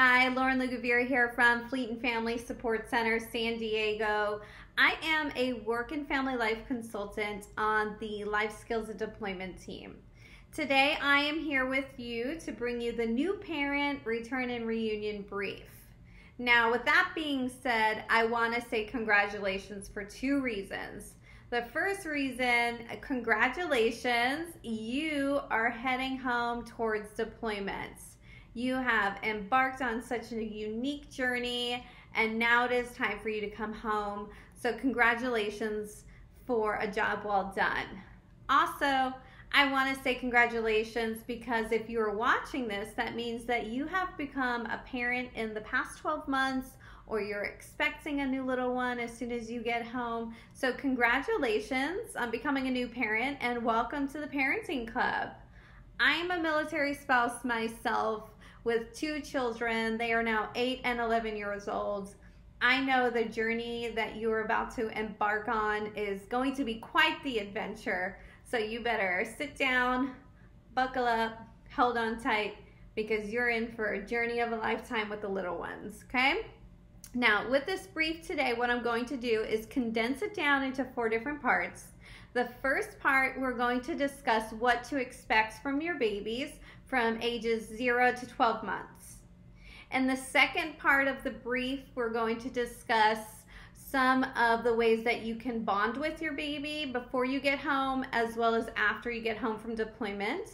Hi, Lauren Lugavere here from Fleet and Family Support Center, San Diego. I am a work and family life consultant on the Life Skills and Deployment team. Today, I am here with you to bring you the new parent return and reunion brief. Now, with that being said, I want to say congratulations for two reasons. The first reason, congratulations, you are heading home towards deployments. You have embarked on such a unique journey, and now it is time for you to come home. So, congratulations for a job well done. Also, I want to say congratulations because if you are watching this, that means that you have become a parent in the past 12 months or you're expecting a new little one as soon as you get home. So, congratulations on becoming a new parent and welcome to the Parenting Club. I'm a military spouse myself with two children. They are now 8 and 11 years old. I know the journey that you are about to embark on is going to be quite the adventure. So you better sit down, buckle up, hold on tight, because you're in for a journey of a lifetime with the little ones, okay? Now, with this brief today, what I'm going to do is condense it down into four different parts. The first part, we're going to discuss what to expect from your babies from ages 0 to 12 months. And the second part of the brief, we're going to discuss some of the ways that you can bond with your baby before you get home as well as after you get home from deployment.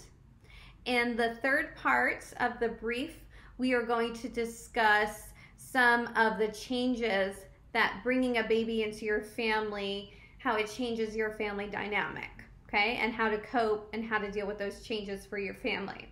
In the third part of the brief, we are going to discuss some of the changes that bringing a baby into your family, how it changes your family dynamic, okay? And how to cope and how to deal with those changes for your family.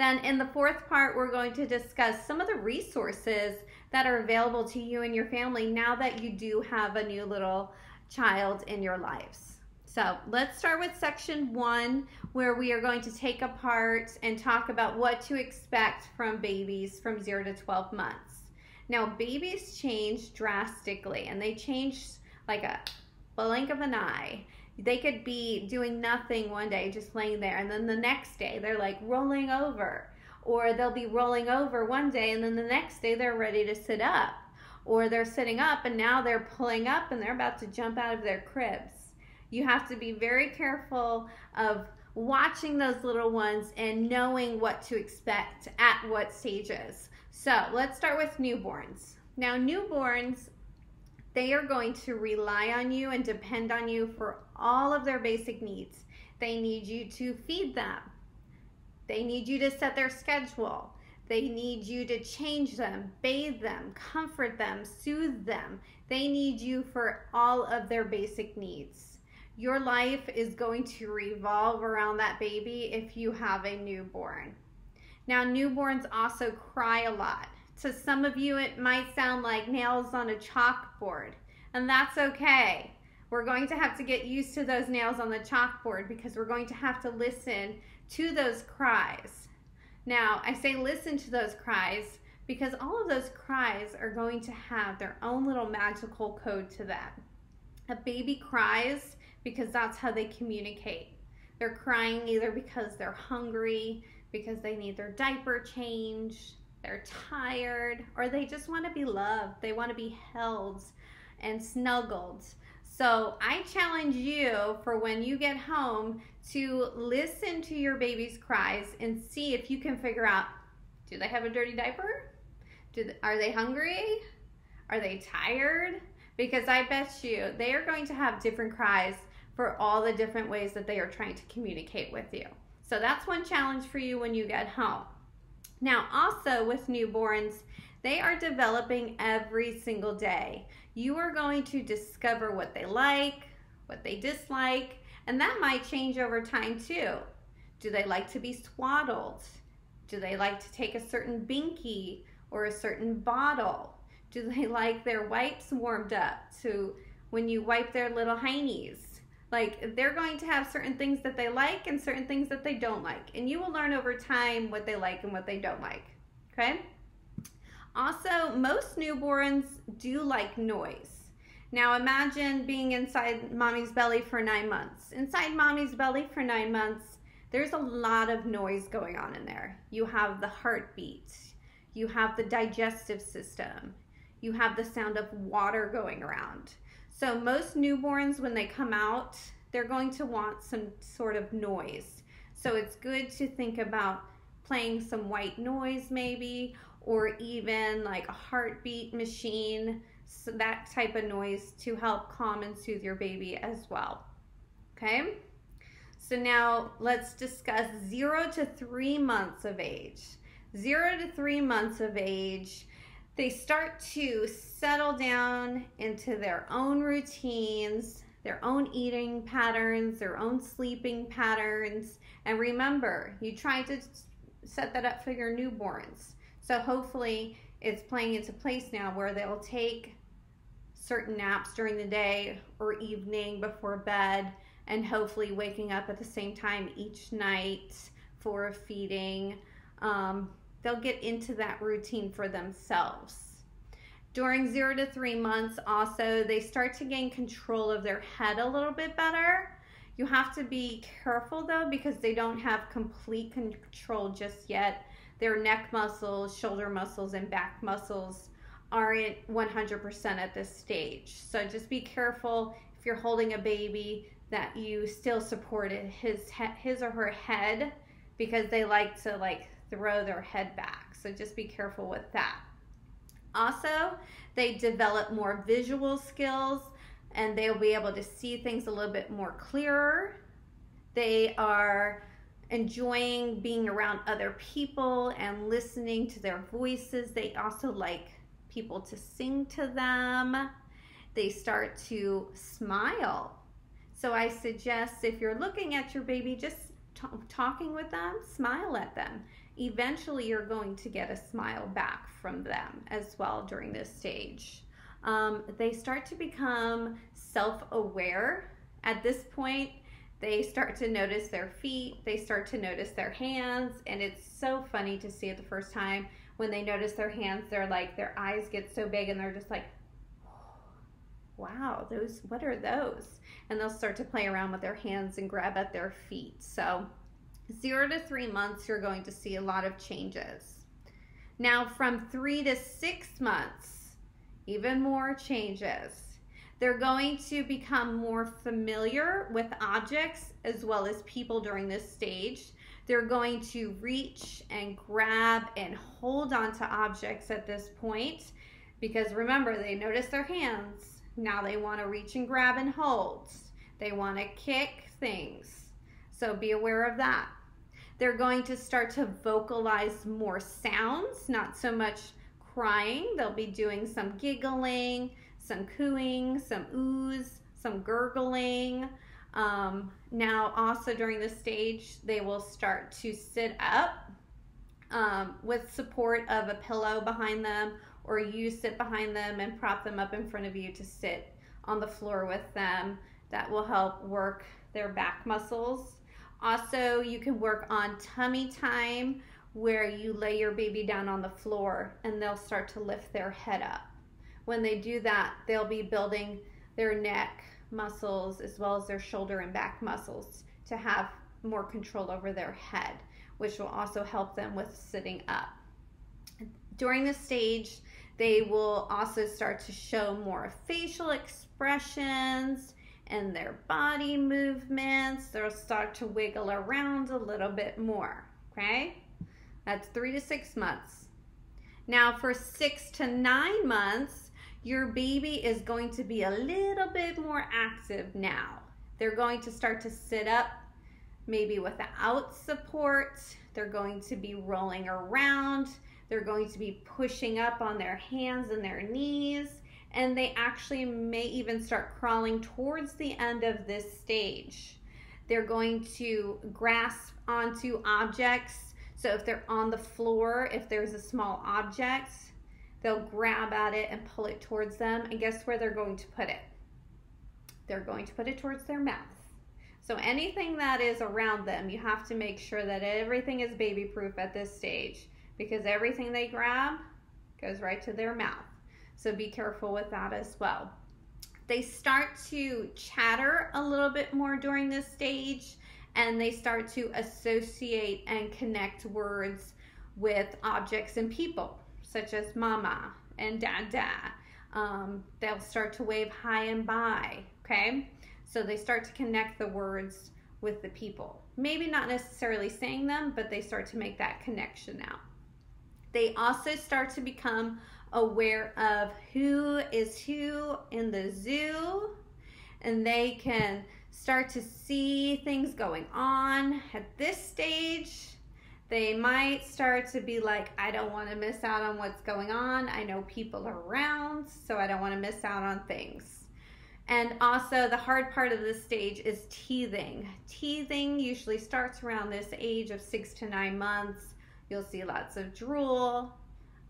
Then in the fourth part, we're going to discuss some of the resources that are available to you and your family now that you do have a new little child in your lives. So let's start with section one, where we are going to take apart and talk about what to expect from babies from zero to 12 months. Now, babies change drastically and they change like a blink of an eye they could be doing nothing one day, just laying there, and then the next day they're like rolling over. Or they'll be rolling over one day, and then the next day they're ready to sit up. Or they're sitting up, and now they're pulling up and they're about to jump out of their cribs. You have to be very careful of watching those little ones and knowing what to expect at what stages. So let's start with newborns. Now, newborns they are going to rely on you and depend on you for all of their basic needs. They need you to feed them. They need you to set their schedule. They need you to change them, bathe them, comfort them, soothe them. They need you for all of their basic needs. Your life is going to revolve around that baby if you have a newborn. Now, newborns also cry a lot. To some of you, it might sound like nails on a chalkboard, and that's okay. We're going to have to get used to those nails on the chalkboard because we're going to have to listen to those cries. Now, I say listen to those cries because all of those cries are going to have their own little magical code to them. A baby cries because that's how they communicate. They're crying either because they're hungry, because they need their diaper changed, they're tired, or they just want to be loved. They want to be held and snuggled. So I challenge you for when you get home to listen to your baby's cries and see if you can figure out do they have a dirty diaper? Do they, are they hungry? Are they tired? Because I bet you they are going to have different cries for all the different ways that they are trying to communicate with you. So that's one challenge for you when you get home. Now, also with newborns, they are developing every single day. You are going to discover what they like, what they dislike, and that might change over time too. Do they like to be swaddled? Do they like to take a certain binky or a certain bottle? Do they like their wipes warmed up to when you wipe their little heinies? Like they're going to have certain things that they like and certain things that they don't like. And you will learn over time what they like and what they don't like. Okay? Also, most newborns do like noise. Now imagine being inside mommy's belly for nine months. Inside mommy's belly for nine months, there's a lot of noise going on in there. You have the heartbeat. You have the digestive system. You have the sound of water going around. So most newborns, when they come out, they're going to want some sort of noise. So it's good to think about playing some white noise maybe, or even like a heartbeat machine, so that type of noise to help calm and soothe your baby as well. Okay? So now let's discuss zero to three months of age. Zero to three months of age, they start to settle down into their own routines, their own eating patterns, their own sleeping patterns. And remember, you try to set that up for your newborns. So hopefully it's playing into place now where they'll take certain naps during the day or evening before bed and hopefully waking up at the same time each night for a feeding. Um, they'll get into that routine for themselves. During zero to three months, also, they start to gain control of their head a little bit better. You have to be careful though because they don't have complete control just yet. Their neck muscles, shoulder muscles, and back muscles aren't 100% at this stage. So just be careful if you're holding a baby that you still supported his his or her head because they like to like throw their head back. So just be careful with that. Also, they develop more visual skills and they'll be able to see things a little bit more clearer. They are enjoying being around other people and listening to their voices. They also like people to sing to them. They start to smile so I suggest if you're looking at your baby, just talking with them, smile at them. Eventually, you're going to get a smile back from them as well during this stage. Um, they start to become self aware. At this point, they start to notice their feet, they start to notice their hands, and it's so funny to see it the first time when they notice their hands. They're like, their eyes get so big and they're just like, wow, those, what are those? And they'll start to play around with their hands and grab at their feet. So zero to three months, you're going to see a lot of changes. Now from three to six months, even more changes. They're going to become more familiar with objects as well as people during this stage. They're going to reach and grab and hold onto objects at this point because remember, they notice their hands now they want to reach and grab and hold. They want to kick things. So be aware of that. They're going to start to vocalize more sounds, not so much crying. They'll be doing some giggling, some cooing, some oohs, some gurgling. Um, now, also during this stage, they will start to sit up um, with support of a pillow behind them or you sit behind them and prop them up in front of you to sit on the floor with them. That will help work their back muscles. Also, you can work on tummy time where you lay your baby down on the floor and they'll start to lift their head up. When they do that, they'll be building their neck muscles as well as their shoulder and back muscles to have more control over their head, which will also help them with sitting up. During this stage, they will also start to show more facial expressions and their body movements. They'll start to wiggle around a little bit more. Okay? That's three to six months. Now, for six to nine months, your baby is going to be a little bit more active now. They're going to start to sit up, maybe without support. They're going to be rolling around. They're going to be pushing up on their hands and their knees, and they actually may even start crawling towards the end of this stage. They're going to grasp onto objects. So if they're on the floor, if there's a small object, they'll grab at it and pull it towards them. And guess where they're going to put it? They're going to put it towards their mouth. So anything that is around them, you have to make sure that everything is baby proof at this stage because everything they grab goes right to their mouth. So be careful with that as well. They start to chatter a little bit more during this stage and they start to associate and connect words with objects and people. Such as mama and dada. Um, they'll start to wave hi and bye, okay? So they start to connect the words with the people. Maybe not necessarily saying them, but they start to make that connection now. They also start to become aware of who is who in the zoo, and they can start to see things going on at this stage. They might start to be like, I don't want to miss out on what's going on. I know people are around, so I don't want to miss out on things. And also, the hard part of this stage is teething. Teething usually starts around this age of six to nine months. You'll see lots of drool,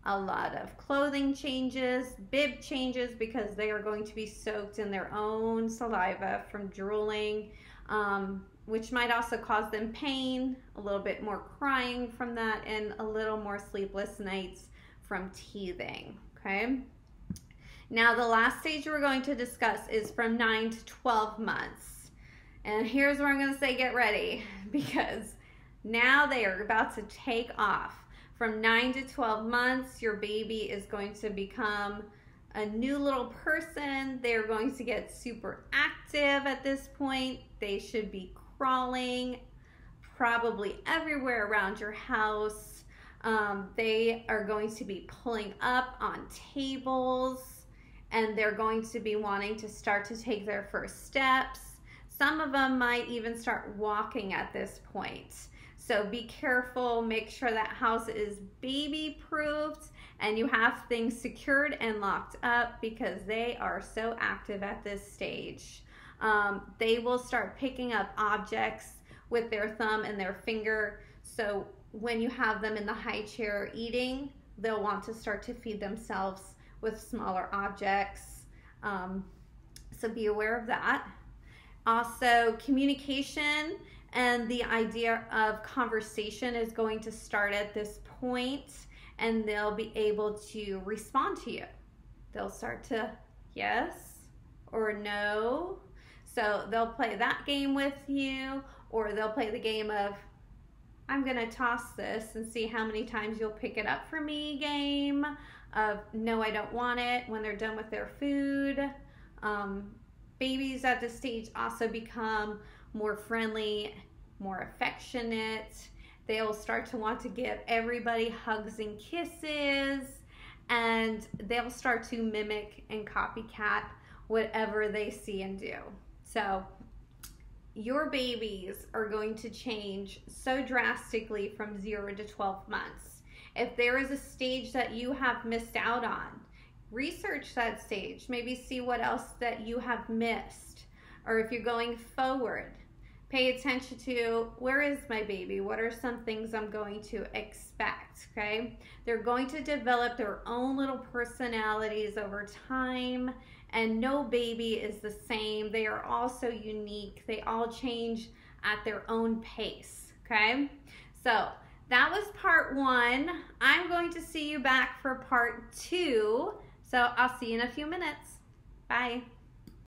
a lot of clothing changes, bib changes because they are going to be soaked in their own saliva from drooling, um, which might also cause them pain, a little bit more crying from that, and a little more sleepless nights from teething. Okay. Now, the last stage we're going to discuss is from 9 to 12 months. And here's where I'm going to say get ready because now they are about to take off. From 9 to 12 months, your baby is going to become a new little person. They're going to get super active at this point. They should be crawling probably everywhere around your house. Um, they are going to be pulling up on tables and they're going to be wanting to start to take their first steps. Some of them might even start walking at this point. So be careful, make sure that house is baby proofed and you have things secured and locked up because they are so active at this stage. Um, they will start picking up objects with their thumb and their finger. So when you have them in the high chair eating, they'll want to start to feed themselves with smaller objects. Um, so be aware of that. Also, communication and the idea of conversation is going to start at this point and they'll be able to respond to you. They'll start to yes or no. So they'll play that game with you or they'll play the game of I'm to toss this and see how many times you'll pick it up for me game of no, I don't want it when they're done with their food. Um, babies at this stage also become more friendly, more affectionate. They'll start to want to give everybody hugs and kisses, and they'll start to mimic and copycat whatever they see and do. So, your babies are going to change so drastically from zero to 12 months. If there is a stage that you have missed out on, research that stage. Maybe see what else that you have missed. Or if you're going forward, pay attention to where is my baby? What are some things I'm going to expect? Okay. They're going to develop their own little personalities over time, and no baby is the same. They are all so unique, they all change at their own pace. Okay. So, that was part one. I'm going to see you back for part two. So I'll see you in a few minutes. Bye.